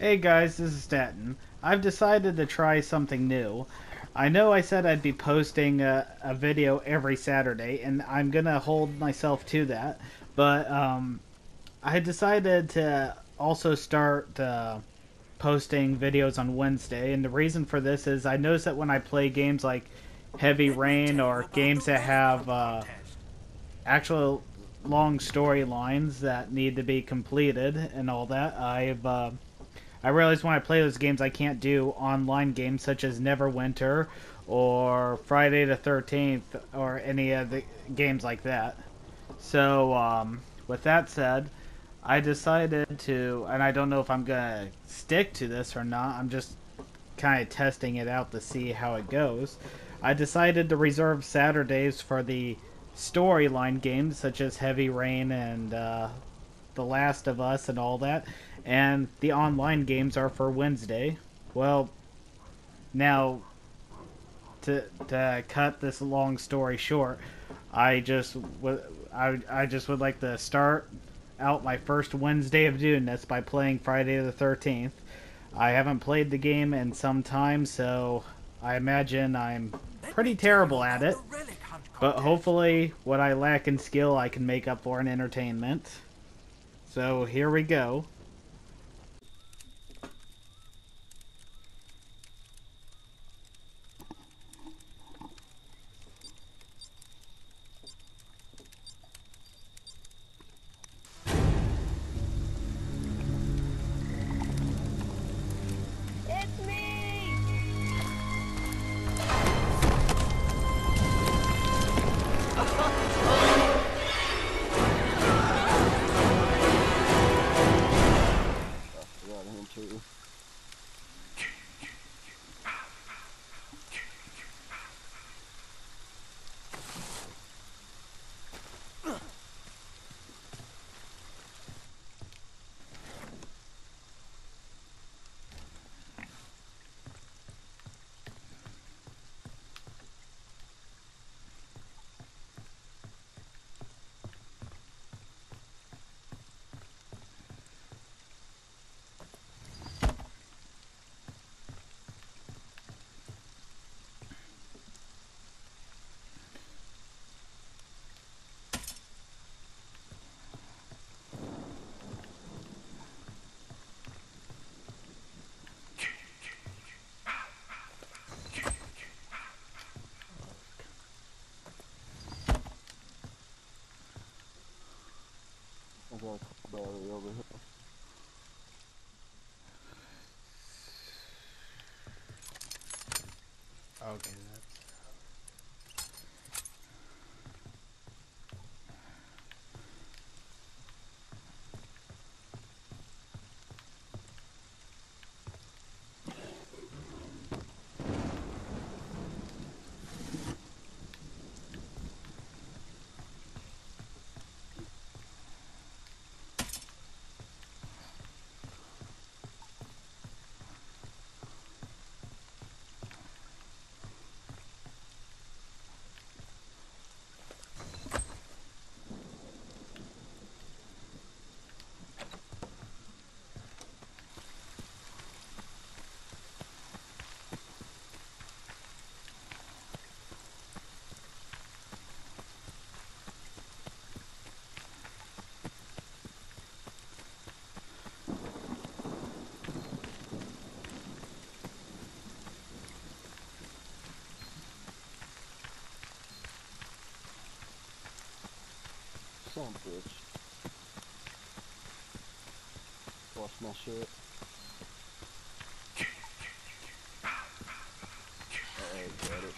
Hey guys, this is Statton. I've decided to try something new. I know I said I'd be posting a, a video every Saturday, and I'm gonna hold myself to that. But um, I decided to also start uh, posting videos on Wednesday, and the reason for this is I noticed that when I play games like Heavy Rain or games that have uh, actual long storylines that need to be completed and all that, I've uh, I realize when I play those games, I can't do online games such as Neverwinter or Friday the 13th or any of the games like that. So, um, with that said, I decided to, and I don't know if I'm going to stick to this or not, I'm just kind of testing it out to see how it goes. I decided to reserve Saturdays for the storyline games such as Heavy Rain and uh, The Last of Us and all that and the online games are for Wednesday. Well, now to to cut this long story short, I just would I I just would like to start out my first Wednesday of doing this by playing Friday the 13th. I haven't played the game in some time, so I imagine I'm pretty terrible at it. But hopefully, what I lack in skill, I can make up for in entertainment. So here we go. Son bitch. Lost my shit.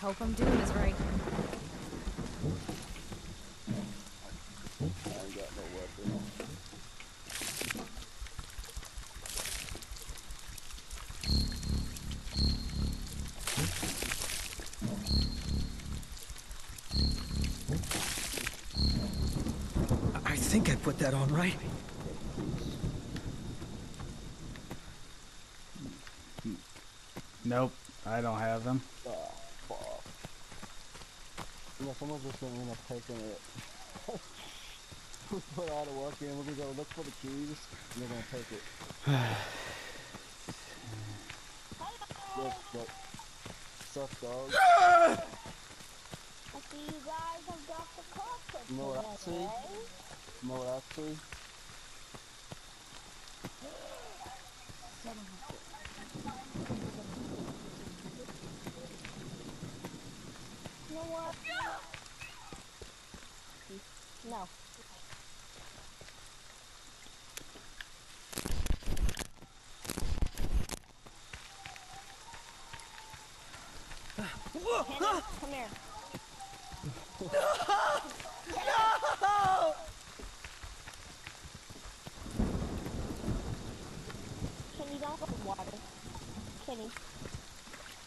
Hope I'm doing this right. I ain't got no weapon. put that on right. Nope, I don't have them. Oh, yeah, someone just didn't end up taking it. we put all the work in, we're gonna go look for the keys, and they're gonna take it. yes, but, suck dog. I see you guys have got the carpet. You know what I see? Eh? You know what I see? You know what? No.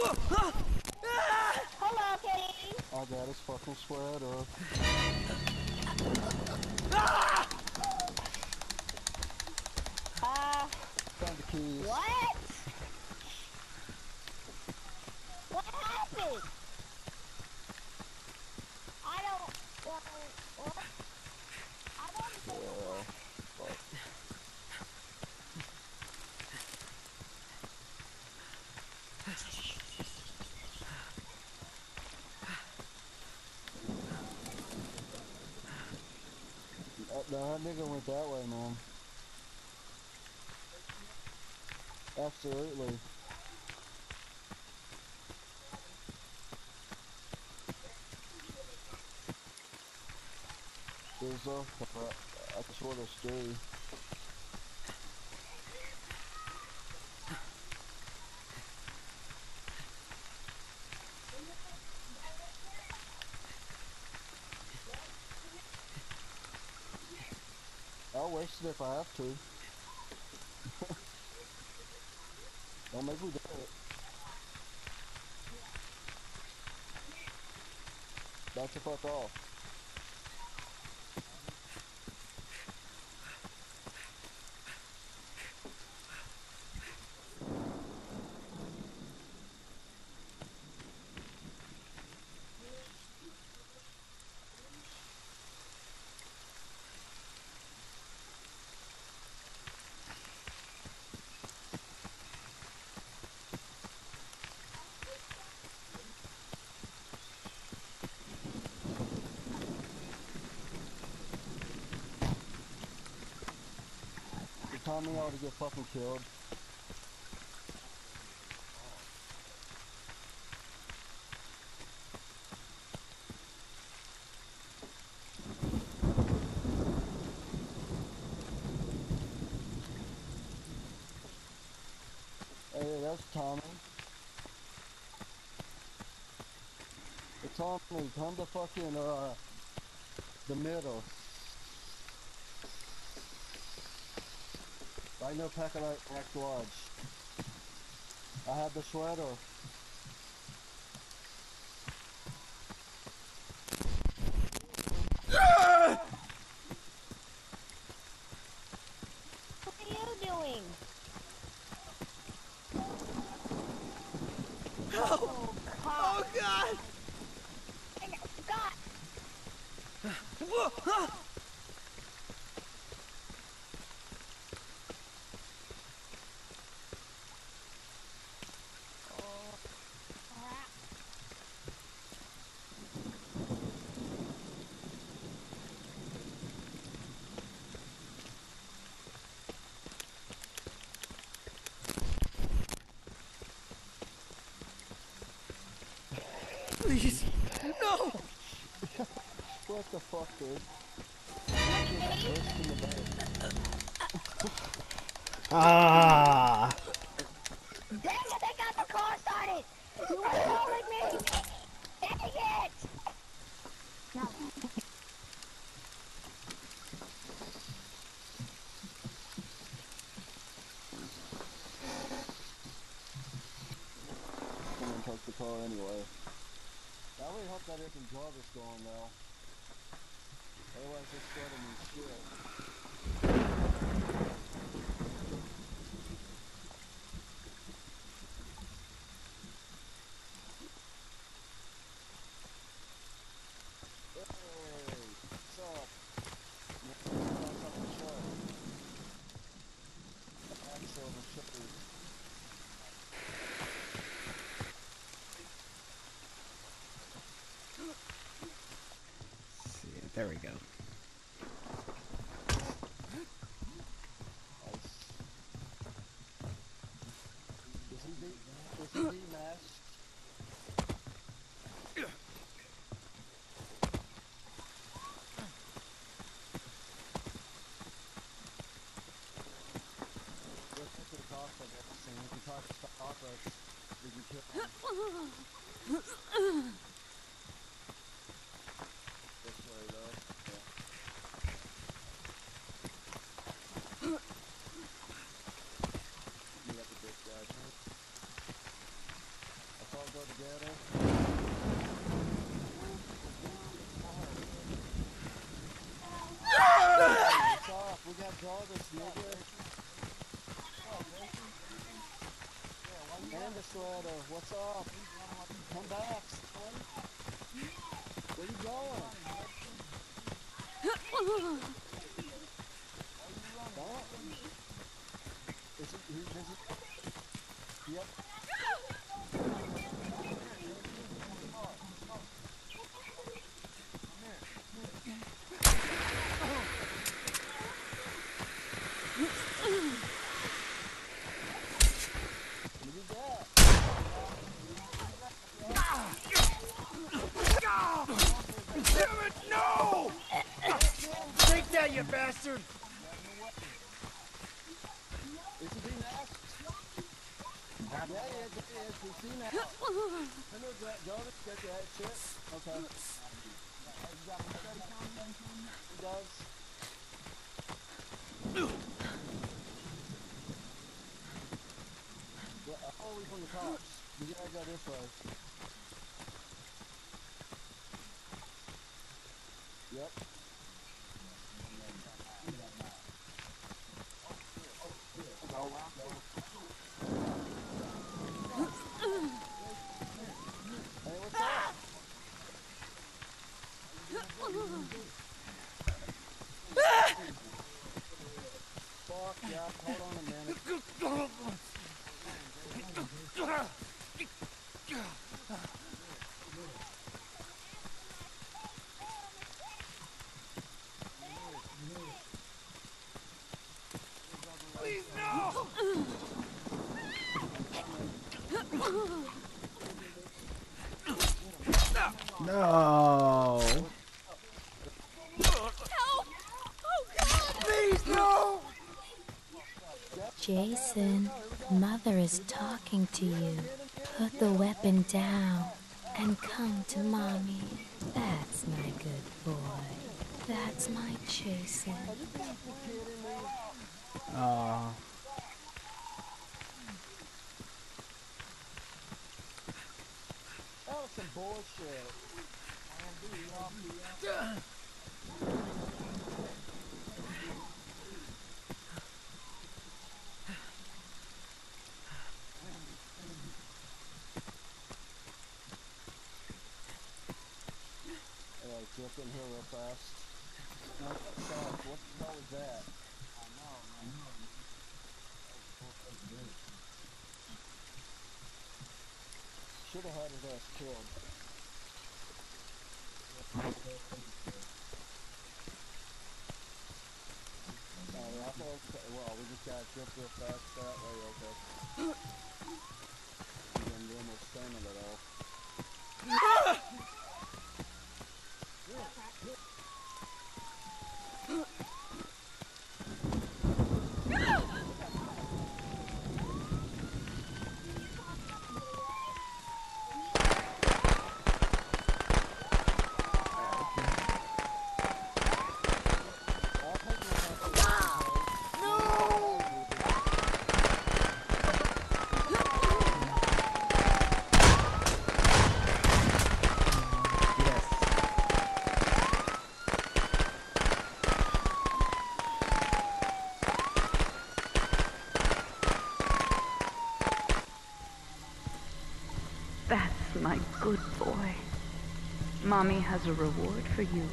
Hello, Kenny! I got his fucking sweater. Uh, Found the keys. what? What happened? I don't, well, what? I don't Yeah, fuck. That, nigga went that way, man. Absolutely. There's a, I just want to It if I have to. Don't make me do it. That's a fuck off. Tommy ought to get fucking killed. Hey, that's Tommy. Hey, Tommy, come to fucking, uh, the middle. I know Packalite Act Lodge. I have the sweater. What are you doing? Oh, God. Oh, God! Please! No! What the fuck, dude? Ah! Dang it, they got the car started! You were calling me! Dang it! No, touch the car anyway. I isn't Jarvis going though. Otherwise it's flooding me shit. Hey, what's up? Yeah, what's up the show? Axel the Shepherd. see, there we go. Nice. Is he de- is he demasked? Let's get to the cops, I guess. And we can talk to stop us. Did kill him? This way, though. Yeah. Meet up with this guy. Let's all go together. What's got Jarvis, nigga. And the shredder. What's up? Come back. Where you going? Don't. Is it, he, it, yep. What you got? Damn it, no! Take that, you bastard! Is he being asked? Yeah, he is, he is. He's seen that. Hello, Jo- Jonas, get that shit. Okay. He does. Uh, from the cops. You gotta go this way. Yep. Hey, what's up? Fuck yeah, hold on a minute. Please, no! No. Please, no! Jason, Mother is talking to you. Put the weapon down and come to Mommy. That's my good boy. That's my Jason. Aw. That was some bullshit. Uh, jump in here real fast. No, what's? What the hell is that? I know, man. Should have had his ass killed. Oh, I thought, okay, well, we just gotta jump real fast that way, okay. And then we're almost standing it all. Good boy. Mommy has a reward for you.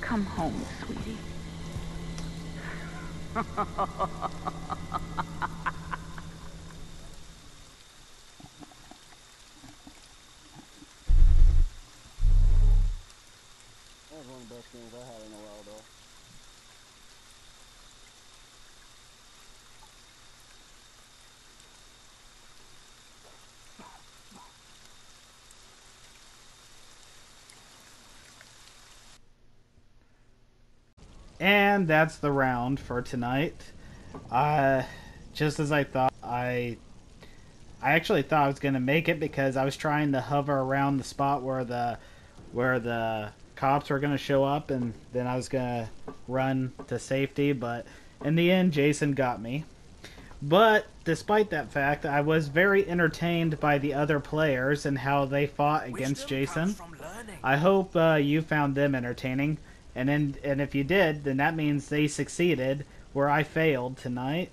Come home, sweetie. That was one of the best games I had in a while, though. And that's the round for tonight. Uh, just as I thought, I I actually thought I was gonna make it because I was trying to hover around the spot where the where the cops were gonna show up, and then I was gonna run to safety. But in the end, Jason got me. But despite that fact, I was very entertained by the other players and how they fought against Jason. I hope uh, you found them entertaining, and then and if you did, then that means they succeeded where I failed tonight,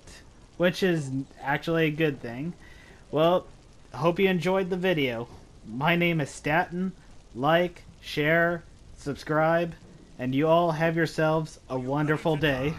which is actually a good thing. Well, hope you enjoyed the video. My name is Statton. Like, share, subscribe, and you all have yourselves a wonderful day.